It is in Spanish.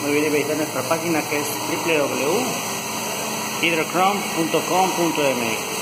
no olviden visitar nuestra página que es www.hydrochrome.com.mx